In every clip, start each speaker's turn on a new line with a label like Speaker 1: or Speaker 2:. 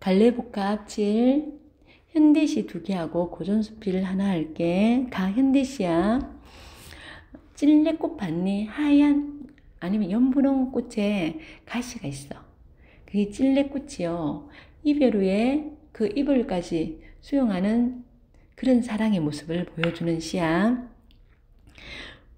Speaker 1: 갈래복합 7, 현대시 두 개 하고 고전수필 하나 할게. 가 현대시야. 찔레꽃 봤니? 하얀 아니면 연분홍 꽃에 가시가 있어. 그게 찔레꽃이요. 이별 후에 그 이별까지 수용하는 그런 사랑의 모습을 보여주는 시야.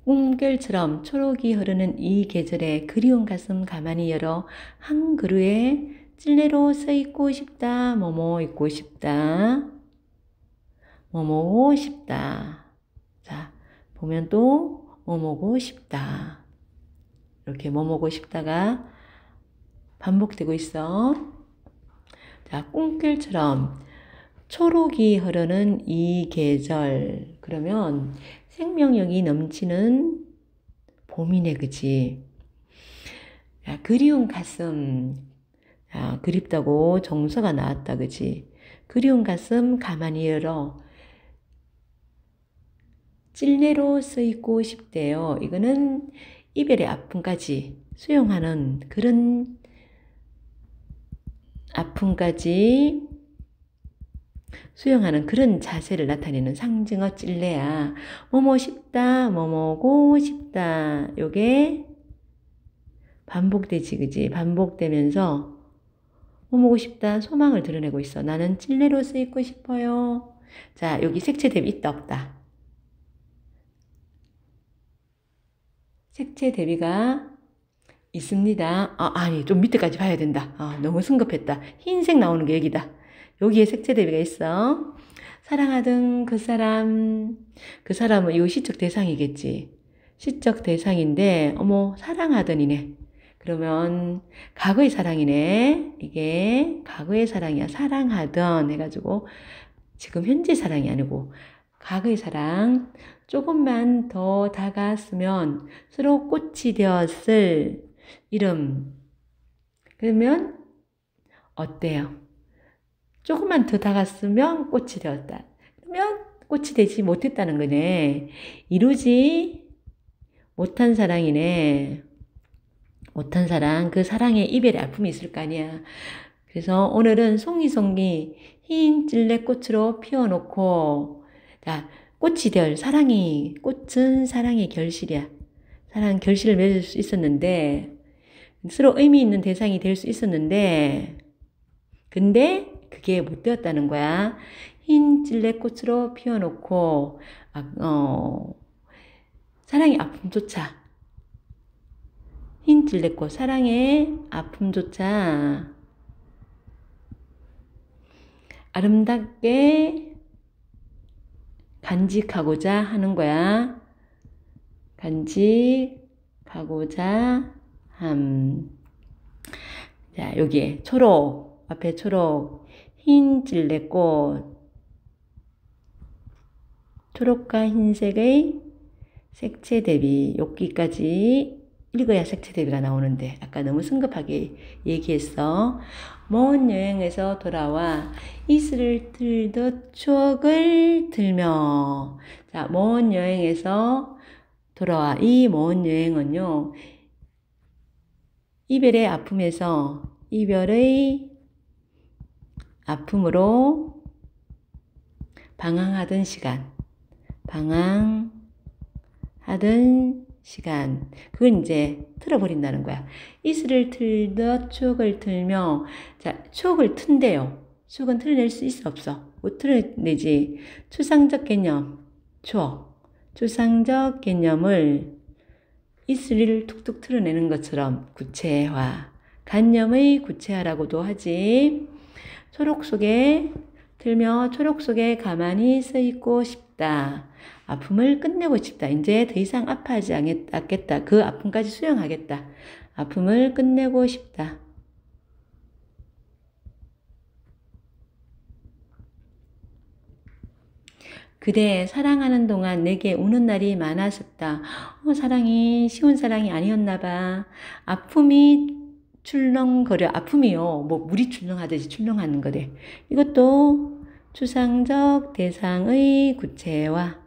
Speaker 1: 꿈결처럼 초록이 흐르는 이 계절에 그리운 가슴 가만히 열어 한 그루에 찔레로 써 있고 싶다. 뭐뭐 있고 싶다. 뭐뭐 싶다. 자, 보면 또 뭐뭐고 싶다. 이렇게 뭐뭐고 싶다가 반복되고 있어. 자, 꿈길처럼 초록이 흐르는 이 계절. 그러면 생명력이 넘치는 봄이네, 그지? 야, 그리운 가슴. 야, 그립다고 정서가 나왔다, 그지? 그리운 가슴 가만히 열어. 찔레로 쓰이고 싶대요. 이거는 이별의 아픔까지 수용하는 그런 아픔까지 수용하는 그런 자세를 나타내는 상징어 찔레야. 뭐뭐 싶다, 뭐뭐고 싶다. 요게 반복되지, 그지? 반복되면서 뭐뭐고 싶다, 소망을 드러내고 있어. 나는 찔레로 쓰이고 싶어요. 자, 여기 색채 대비 있다, 없다. 색채 대비가 있습니다. 아, 아니, 좀 밑에까지 봐야 된다. 아, 너무 성급했다. 흰색 나오는 게 여기다. 여기에 색채 대비가 있어. 사랑하던 그 사람, 그 사람은 이 시적 대상이겠지. 시적 대상인데, 어머, 사랑하던 이네. 그러면, 과거의 사랑이네. 이게, 과거의 사랑이야. 사랑하던 해가지고, 지금 현재 사랑이 아니고, 과거의 사랑. 조금만 더 다가왔으면 서로 꽃이 되었을 이름. 그러면, 어때요? 조금만 더 다갔으면 꽃이 되었다. 그러면 꽃이 되지 못했다는 거네. 이루지 못한 사랑이네. 못한 사랑, 그 사랑에 이별의 아픔이 있을 거 아니야. 그래서 오늘은 송이송이 흰 찔레꽃으로 피워놓고, 자, 꽃이 될 사랑이, 꽃은 사랑의 결실이야. 사랑 결실을 맺을 수 있었는데, 서로 의미 있는 대상이 될 수 있었는데, 근데 그게 못 되었다는 거야. 흰 찔레꽃으로 피워놓고, 아, 어, 사랑의 아픔조차, 흰 찔레꽃, 사랑의 아픔조차 아름답게 간직하고자 하는 거야. 간직하고자 함. 자, 여기에 초록, 앞에 초록, 흰 찔레꽃, 초록과 흰색의 색채 대비, 여기까지 읽어야 색채 대비가 나오는데, 아까 너무 성급하게 얘기했어. 먼 여행에서 돌아와 이슬을 틀듯 추억을 들며, 자, 먼 여행에서 돌아와. 이 먼 여행은요, 이별의 아픔에서 이별의 아픔으로 방황하던 시간, 방황하던 시간, 그걸 이제 틀어버린다는 거야. 이슬을 틀듯 추억을 틀며, 자, 추억을 튼대요. 추억은 틀어낼 수 있어, 없어? 못 틀어내지. 추상적 개념, 추억. 추상적 개념을 이슬을 툭툭 틀어내는 것처럼 구체화. 간념의 구체화라고도 하지. 초록 속에 들며 초록 속에 가만히 서 있고 싶다. 아픔을 끝내고 싶다. 이제 더 이상 아파하지 않겠다. 그 아픔까지 수용하겠다. 아픔을 끝내고 싶다. 그대 사랑하는 동안 내게 우는 날이 많았었다. 어, 사랑이 쉬운 사랑이 아니었나 봐. 아픔이 출렁거려. 아픔이요. 뭐 물이 출렁하듯이 출렁하는 거래. 이것도 추상적 대상의 구체화.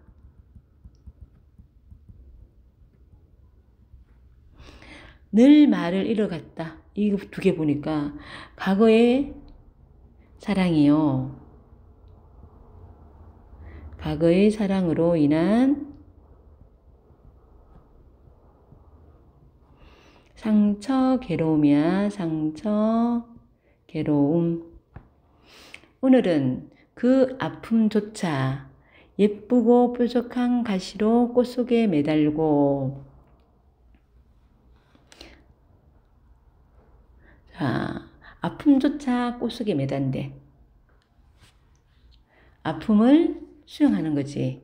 Speaker 1: 늘 말을 잃어갔다. 이두개 보니까 과거에 사랑이요. 과거의 사랑으로 인한 상처, 괴로움이야. 상처, 괴로움. 오늘은 그 아픔조차 예쁘고 뾰족한 가시로 꽃 속에 매달고 자, 아픔조차 꽃 속에 매단대. 아픔을 수용하는 거지.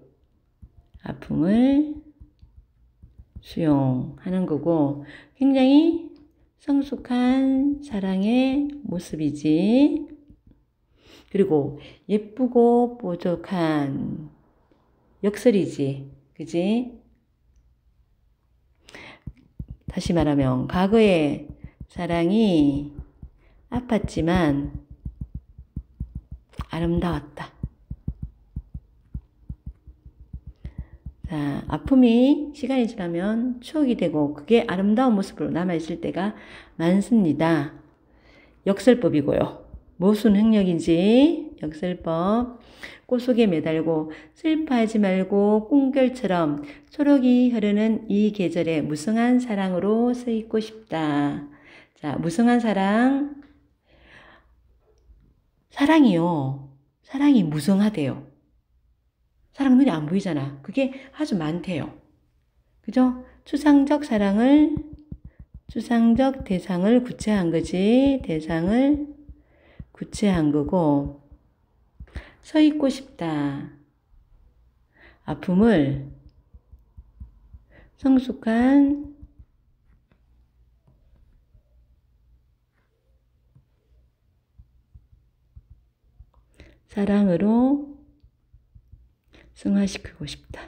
Speaker 1: 아픔을 수용하는 거고 굉장히 성숙한 사랑의 모습이지. 그리고 예쁘고 뾰족한 역설이지. 그지? 다시 말하면 과거의 사랑이 아팠지만 아름다웠다. 자, 아픔이 시간이 지나면 추억이 되고 그게 아름다운 모습으로 남아있을 때가 많습니다. 역설법이고요. 무슨 행력인지 역설법. 꽃 속에 매달고 슬퍼하지 말고 꿈결처럼 초록이 흐르는 이 계절에 무성한 사랑으로 서 있고 싶다. 자, 무성한 사랑. 사랑이요. 사랑이 무성하대요. 사랑 눈에 안 보이잖아. 그게 아주 많대요. 그죠? 추상적 사랑을, 추상적 대상을 구체한 거지. 대상을 구체한 거고, 서 있고 싶다. 아픔을 성숙한 사랑으로 승화시키고 싶다.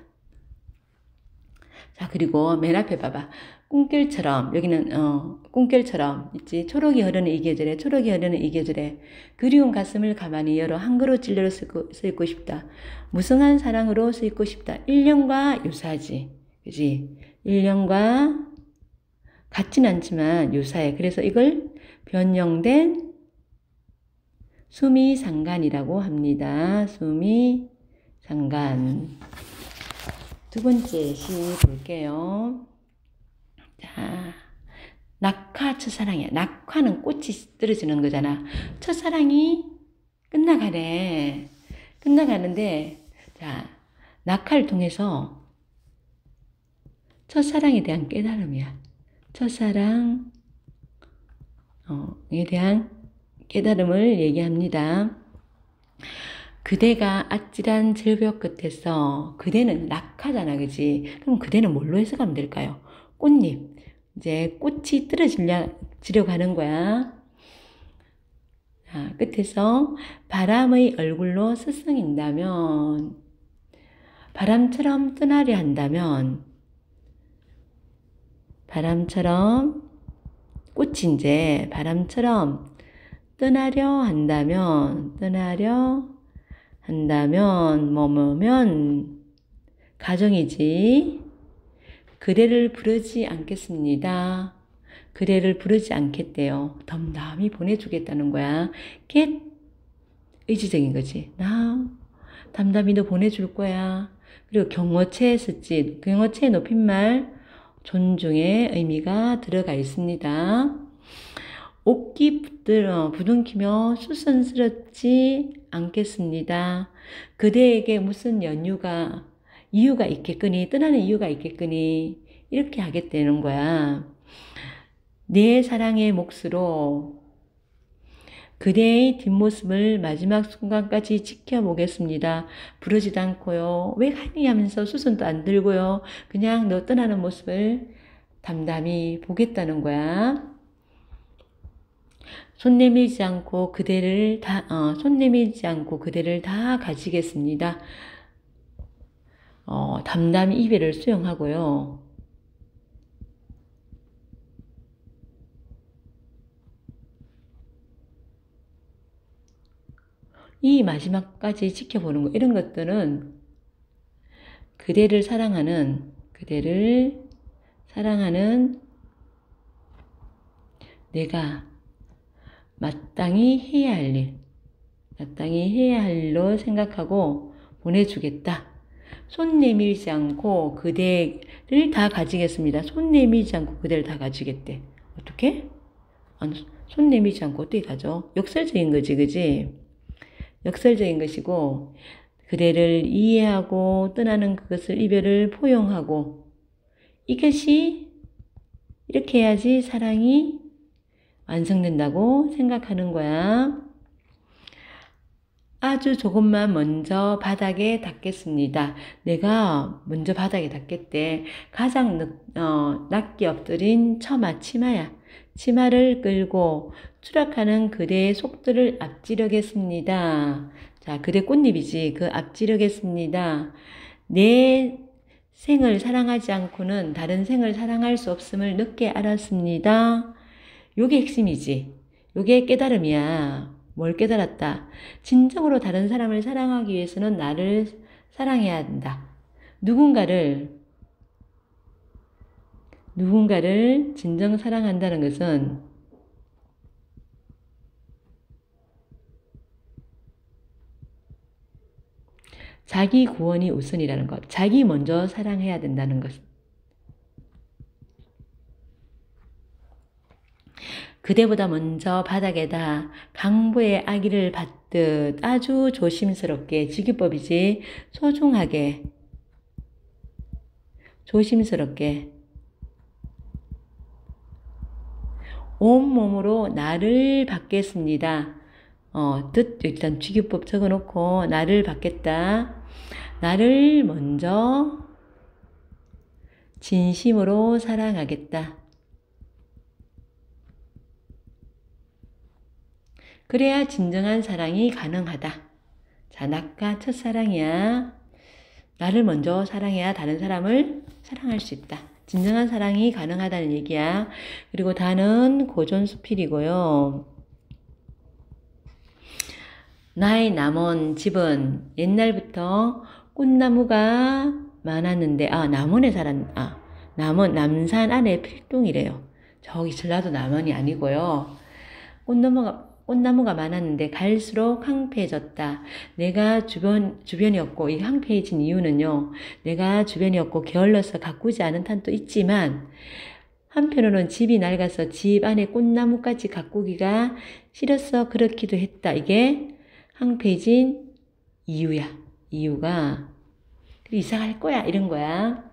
Speaker 1: 자, 그리고 맨 앞에 봐봐. 꿈결처럼, 여기는, 어, 꿈결처럼, 있지. 초록이 흐르는 이 계절에, 초록이 흐르는 이 계절에, 그리운 가슴을 가만히 열어 한 그릇 진료로 쓰고, 쓰고 싶다. 무성한 사랑으로 쓰고 싶다. 1년과 유사하지. 그지? 1년과 같진 않지만 유사해. 그래서 이걸 변형된 수미상간이라고 합니다. 수미상간. 두 번째 시 볼게요. 자, 낙화 첫사랑이야. 낙화는 꽃이 떨어지는 거잖아. 첫사랑이 끝나가네. 끝나가는데, 자, 낙화를 통해서 첫사랑에 대한 깨달음이야. 첫사랑, 어, 에 대한 깨달음을 얘기합니다. 그대가 아찔한 절벽 끝에서 그대는 낙하잖아, 그지? 그럼 그대는 뭘로 해석하면 될까요? 꽃잎. 이제 꽃이 떨어지려 가는 거야. 자, 끝에서 바람의 얼굴로 스승인다면, 바람처럼 떠나려 한다면, 바람처럼, 꽃이 이제 바람처럼 떠나려 한다면, 떠나려 한다면, 뭐뭐면, 가정이지. 그대를 부르지 않겠습니다. 그대를 부르지 않겠대요. 덤담이 보내주겠다는 거야. get 의지적인 거지. 나 담담이 너 보내줄 거야. 그리고 경어체에 썼지. 경어체의 높임말 존중의 의미가 들어가 있습니다. 옷기 붙들어 부둥키며 수선스럽지 않겠습니다. 그대에게 무슨 연유가 이유가 있겠거니 떠나는 이유가 있겠거니 이렇게 하겠다는 거야. 내 사랑의 몫으로 그대의 뒷모습을 마지막 순간까지 지켜보겠습니다. 부르지도 않고요. 왜 하니 하면서 수선도 안 들고요. 그냥 너 떠나는 모습을 담담히 보겠다는 거야. 손 내밀지 않고 그대를 다, 어, 손 내밀지 않고 그대를 다 가지겠습니다. 어, 담담히 이별을 수용하고요. 이 마지막까지 지켜보는 거, 이런 것들은 그대를 사랑하는, 그대를 사랑하는 내가 마땅히 해야 할 일, 마땅히 해야 할 일로 생각하고 보내주겠다. 손 내밀지 않고 그대를 다 가지겠습니다. 손 내밀지 않고 그대를 다 가지겠대. 어떻게? 손 내밀지 않고 어떻게 가죠? 역설적인 거지, 그지? 역설적인 것이고, 그대를 이해하고 떠나는 그것을 이별을 포용하고, 이것이 이렇게 해야지 사랑이 완성된다고 생각하는 거야. 아주 조금만 먼저 바닥에 닿겠습니다. 내가 먼저 바닥에 닿겠대. 가장 늦, 어, 낮게 엎드린 처마 치마야. 치마를 끌고 추락하는 그대의 속도를 앞지르겠습니다. 자, 그대 꽃잎이지. 그 앞지르겠습니다. 내 생을 사랑하지 않고는 다른 생을 사랑할 수 없음을 늦게 알았습니다. 요게 핵심이지. 요게 깨달음이야. 뭘 깨달았다. 진정으로 다른 사람을 사랑하기 위해서는 나를 사랑해야 한다. 누군가를, 누군가를 진정 사랑한다는 것은 자기 구원이 우선이라는 것. 자기 먼저 사랑해야 된다는 것. 그대보다 먼저 바닥에다 강부의 아기를 받듯 아주 조심스럽게 지기법이지 소중하게 조심스럽게 온몸으로 나를 받겠습니다. 어, 뜻 일단 취기법 적어놓고 나를 받겠다. 나를 먼저 진심으로 사랑하겠다. 그래야 진정한 사랑이 가능하다. 자, 낙가 첫사랑이야. 나를 먼저 사랑해야 다른 사람을 사랑할 수 있다. 진정한 사랑이 가능하다는 얘기야. 그리고 다는 고전 수필이고요. 나의 남원 집은 옛날부터 꽃나무가 많았는데, 아, 남원에 살았, 아, 남원, 남산 안에 필동이래요. 저기 전라도 남원이 아니고요. 꽃나무가, 꽃나무가 많았는데 갈수록 황폐해졌다. 내가 주변, 주변이었고, 이 황폐해진 이유는요, 내가 주변이었고, 게을러서 가꾸지 않은 탄도 있지만, 한편으로는 집이 낡아서 집 안에 꽃나무까지 가꾸기가 싫어서 그렇기도 했다. 이게 황폐해진 이유야. 이유가. 이사 갈 거야. 이런 거야.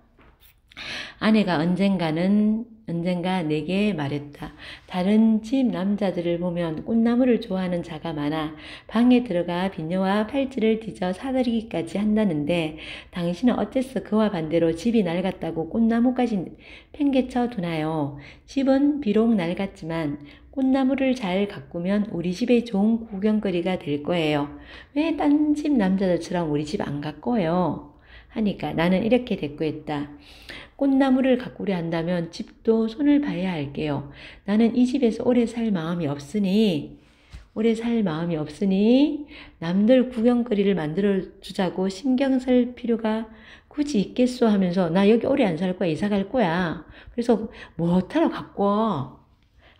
Speaker 1: 아내가 언젠가는 언젠가 내게 말했다. 다른 집 남자들을 보면 꽃나무를 좋아하는 자가 많아 방에 들어가 비녀와 팔찌를 뒤져 사들이기까지 한다는데 당신은 어째서 그와 반대로 집이 낡았다고 꽃나무까지 팽개쳐 두나요? 집은 비록 낡았지만 꽃나무를 잘 가꾸면 우리 집에 좋은 구경거리가 될 거예요. 왜 딴 집 남자들처럼 우리 집 안 가꿔요? 하니까 나는 이렇게 대꾸했다. 꽃나무를 가꾸려 한다면 집도 손을 봐야 할게요. 나는 이 집에서 오래 살 마음이 없으니, 오래 살 마음이 없으니, 남들 구경거리를 만들어 주자고 신경 쓸 필요가 굳이 있겠소 하면서, 나 여기 오래 안 살 거야, 이사 갈 거야. 그래서 뭐하러 가꿔?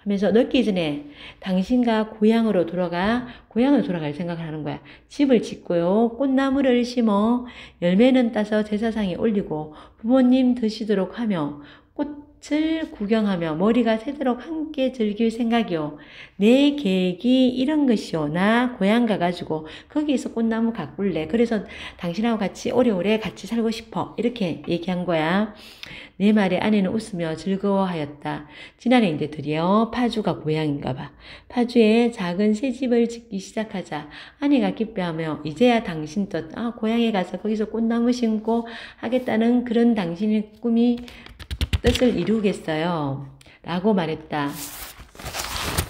Speaker 1: 하면서 늦기 전에 당신과 고향으로 돌아가 고향으로 돌아갈 생각을 하는 거야. 집을 짓고요. 꽃나무를 심어 열매는 따서 제사상에 올리고 부모님 드시도록 하며 꽃 을 구경하며 머리가 새도록 함께 즐길 생각이요. 내 계획이 이런 것이요. 나 고향 가가지고 거기에서 꽃나무 가꿀래. 그래서 당신하고 같이 오래오래 같이 살고 싶어. 이렇게 얘기한 거야. 내 말에 아내는 웃으며 즐거워하였다. 지난해 이제 드디어 파주가 고향인가 봐. 파주에 작은 새 집을 짓기 시작하자 아내가 기뻐하며 이제야 당신 뜻, 아, 고향에 가서 거기서 꽃나무 심고 하겠다는 그런 당신의 꿈이 뜻을 이루겠어요. 라고 말했다.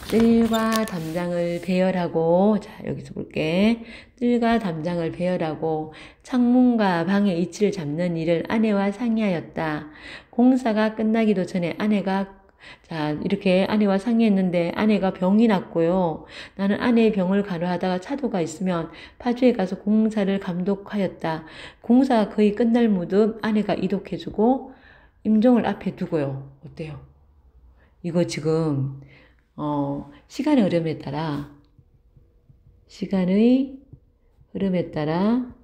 Speaker 1: 뜰과 담장을 배열하고 자 여기서 볼게 뜰과 담장을 배열하고 창문과 방의 위치를 잡는 일을 아내와 상의하였다. 공사가 끝나기도 전에 아내가 자, 이렇게 아내와 상의했는데 아내가 병이 났고요. 나는 아내의 병을 간호하다가 차도가 있으면 파주에 가서 공사를 감독하였다. 공사가 거의 끝날 무렵 아내가 이독해주고 임종을 앞에 두고요. 어때요? 이거 지금 어, 시간의 흐름에 따라 시간의 흐름에 따라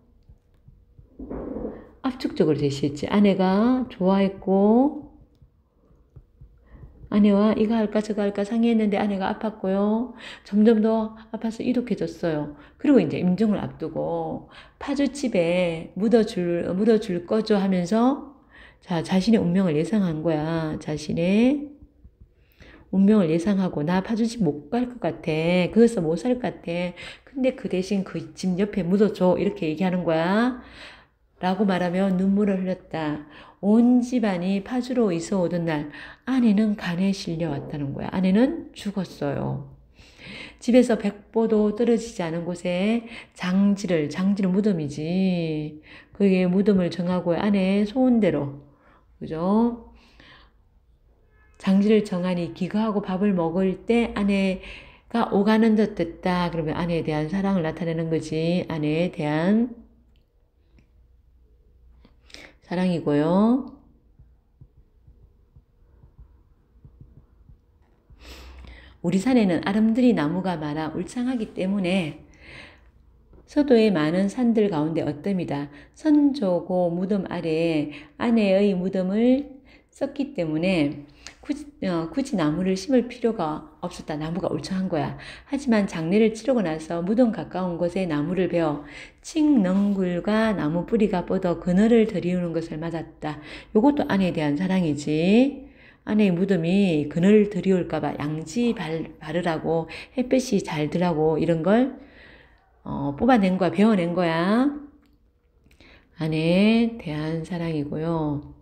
Speaker 1: 압축적으로 제시했지. 아내가 좋아했고, 아내와 이거 할까 저거 할까 상의했는데 아내가 아팠고요. 점점 더 아파서 이독해졌어요. 그리고 이제 임종을 앞두고 파주집에 묻어줄, 묻어줄 거죠 하면서 자, 자신의 운명을 예상한 거야. 자신의 운명을 예상하고 나 파주집 못 갈 것 같아. 거기서 못 살 것 같아. 근데 그 대신 그 집 옆에 묻어줘. 이렇게 얘기하는 거야. 라고 말하며 눈물을 흘렸다. 온 집안이 파주로 이사 오던 날 아내는 간에 실려왔다는 거야. 아내는 죽었어요. 집에서 백보도 떨어지지 않은 곳에 장지를, 장지는 무덤이지. 그게 무덤을 정하고 아내 소원대로, 그죠? 장지를 정하니 기거하고 밥을 먹을 때 아내가 오가는 듯 됐다. 그러면 아내에 대한 사랑을 나타내는 거지. 아내에 대한 사랑이고요. 우리 산에는 아름드리 나무가 많아 울창하기 때문에 서도의 많은 산들 가운데 어뜸이다. 선조고 무덤 아래에 아내의 무덤을 썼기 때문에 굳이, 어, 굳이 나무를 심을 필요가 없었다. 나무가 울창한 거야. 하지만 장례를 치르고 나서 무덤 가까운 곳에 나무를 베어 칡넝굴과 나무 뿌리가 뻗어 그늘을 들이우는 것을 맞았다. 요것도 아내에 대한 사랑이지. 아내의 무덤이 그늘을 들이올까봐 양지 발, 바르라고 햇볕이 잘 들라고 이런 걸 어, 뽑아낸 거야. 배워낸 거야. 아내에 대한 사랑이고요.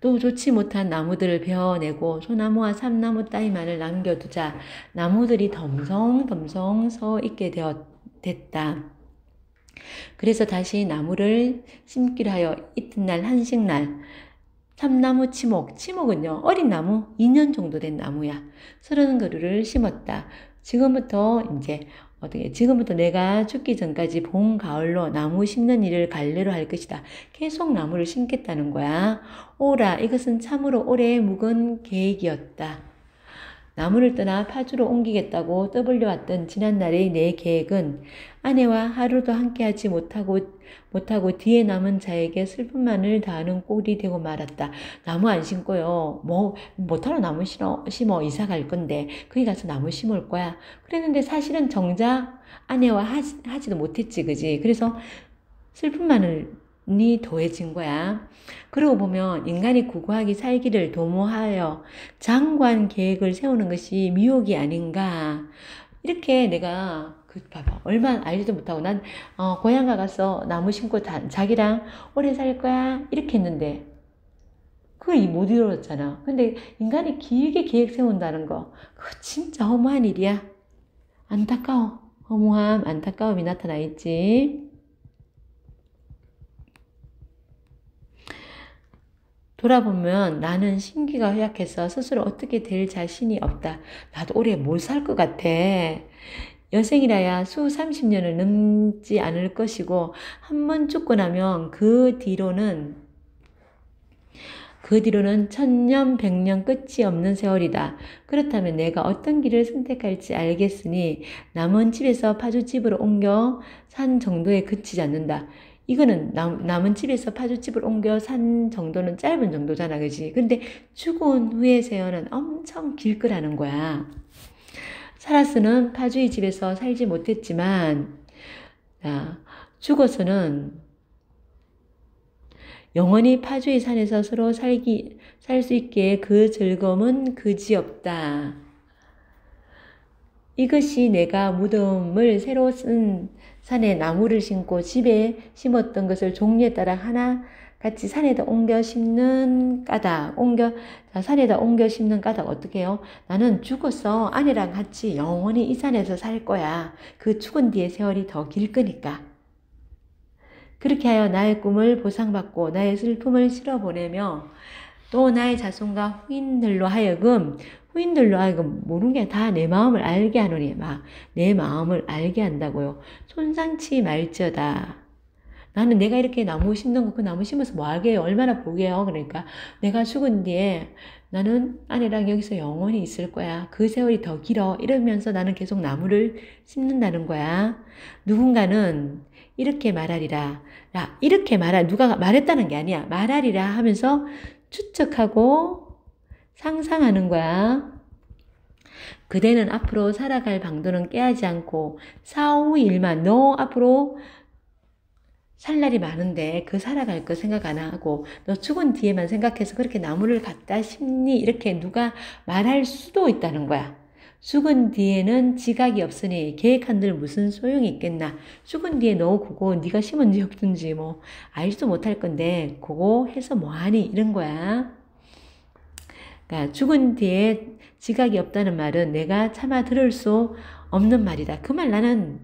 Speaker 1: 또 좋지 못한 나무들을 베어내고 소나무와 삼나무 따위만을 남겨두자 나무들이 덤성덤성 서 있게 되었, 됐다. 그래서 다시 나무를 심기로 하여 이튿날 한식날 삼나무 치목, 치목은요 어린 나무 2년 정도 된 나무야. 서른 그루를 심었다. 지금부터 이제 어떻게 지금부터 내가 죽기 전까지 봄 가을로 나무 심는 일을 갈래로 할 것이다. 계속 나무를 심겠다는 거야. 오라 이것은 참으로 오래 묵은 계획이었다. 나무를 떠나 파주로 옮기겠다고 떠벌려왔던 지난날의 내 계획은 아내와 하루도 함께하지 못하고 못하고 뒤에 남은 자에게 슬픔만을 다하는 꼴이 되고 말았다. 나무 안 심고요. 뭐 못하러 나무 심어, 심어 이사 갈 건데 거기 가서 나무 심을 거야. 그랬는데 사실은 정작 아내와 하지, 하지도 못했지, 그지? 그래서 슬픔만을 니 더해진 거야. 그러고 보면 인간이 구구하기 살기를 도모하여 장관 계획을 세우는 것이 미혹이 아닌가. 이렇게 내가 그 봐봐 얼마 알지도 못하고 난 어, 고향가 가서 나무 심고 다, 자기랑 오래 살 거야 이렇게 했는데 그걸 못 이뤘잖아. 근데 인간이 길게 계획 세운다는 거 그거 진짜 허무한 일이야. 안타까워. 허무함, 안타까움이 나타나 있지. 돌아보면 나는 심기가 허약해서 스스로 어떻게 될 자신이 없다. 나도 오래 못살것 같아. 여생이라야 수 30년을 넘지 않을 것이고 한 번 죽고 나면 그 뒤로는 그 뒤로는 천년 백년 끝이 없는 세월이다. 그렇다면 내가 어떤 길을 선택할지 알겠으니 남은 집에서 파주집으로 옮겨 산 정도에 그치지 않는다. 이거는 남, 남은 집에서 파주집을 옮겨 산 정도는 짧은 정도잖아, 그지? 근데 죽은 후의 세월은 엄청 길 거라는 거야. 살아서는 파주의 집에서 살지 못했지만, 아, 죽어서는 영원히 파주의 산에서 서로 살기, 살 수 있게 그 즐거움은 그지없다. 이것이 내가 무덤을 새로 쓴 산에 나무를 심고 집에 심었던 것을 종류에 따라 하나 같이 산에다 옮겨 심는 까닭, 옮겨, 산에다 옮겨 심는 까닭 어떻게 해요? 나는 죽어서 아내랑 같이 영원히 이 산에서 살 거야. 그 죽은 뒤의 세월이 더 길 거니까. 그렇게 하여 나의 꿈을 보상받고 나의 슬픔을 실어보내며 또 나의 자손과 후인들로 하여금 후인들로 하여금 모르는 게다 내 마음을 알게 하노니 막 내 마음을 알게 한다고요. 손상치 말지어다. 나는 내가 이렇게 나무 심는 거그 나무 심어서 뭐 하게요? 얼마나 보게요? 그러니까 내가 죽은 뒤에 나는 아내랑 여기서 영원히 있을 거야. 그 세월이 더 길어. 이러면서 나는 계속 나무를 심는다는 거야. 누군가는 이렇게 말하리라. 야, 이렇게 말하, 누가 말했다는 게 아니야. 말하리라 하면서 추측하고 상상하는 거야. 그대는 앞으로 살아갈 방도는 깨하지 않고 사후 일만 너 앞으로 살 날이 많은데 그 살아갈 거 생각 안 하고 너 죽은 뒤에만 생각해서 그렇게 나무를 갖다 심니 이렇게 누가 말할 수도 있다는 거야. 죽은 뒤에는 지각이 없으니 계획한들 무슨 소용이 있겠나. 죽은 뒤에 너 그거 네가 심은지 없든지 뭐 알지도 못할 건데 그거 해서 뭐하니 이런 거야. 그러니까 죽은 뒤에 지각이 없다는 말은 내가 차마 들을 수 없는 말이다. 그 말 나는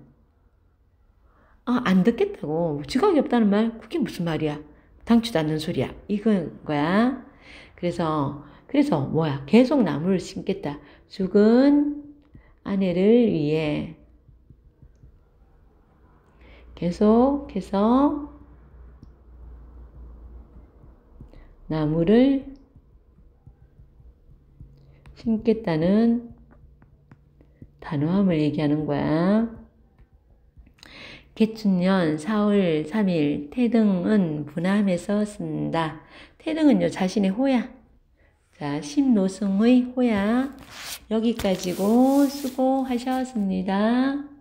Speaker 1: 아, 안 듣겠다고. 지각이 없다는 말? 그게 무슨 말이야? 당치도 않는 소리야. 이건 거야. 그래서, 그래서 뭐야? 계속 나무를 심겠다. 죽은 아내를 위해 계속해서 나무를 심겠다는 단호함을 얘기하는 거야. 개춘년 4월 3일 태등은 분함에서 쓴다. 태등은요 자신의 호야. 자 심노승의 호야. 여기까지고 수고하셨습니다.